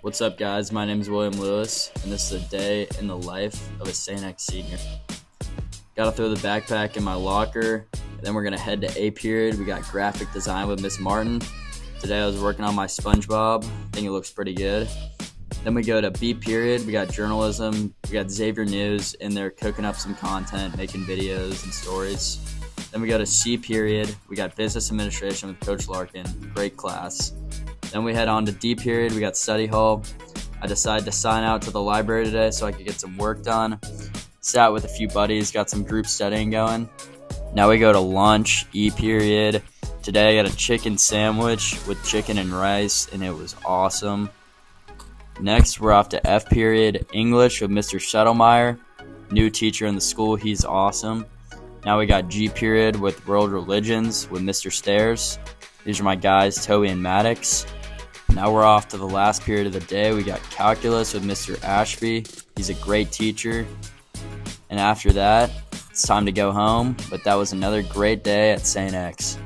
What's up, guys? My name is William Lewis, and this is a day in the life of a St. X senior. Gotta throw the backpack in my locker, and then we're gonna head to A period. We got graphic design with Miss Martin. Today I was working on my SpongeBob. I think it looks pretty good. Then we go to B period. We got journalism. We got Xavier News in there cooking up some content, making videos and stories. Then we go to C period. We got business administration with Coach Larkin. Great class. Then we head on to D period. We got study hall. I decided to sign out to the library today so I could get some work done. Sat with a few buddies, got some group studying going. Now we go to lunch, E period. Today I got a chicken sandwich with chicken and rice, and it was awesome. Next, we're off to F period, English with Mr. Shuttlemeyer. New teacher in the school, he's awesome. Now we got G period with World Religions with Mr. Stairs. These are my guys, Toby and Maddox. Now we're off to the last period of the day. We got Calculus with Mr. Ashby. He's a great teacher. And after that, it's time to go home. But that was another great day at St. X.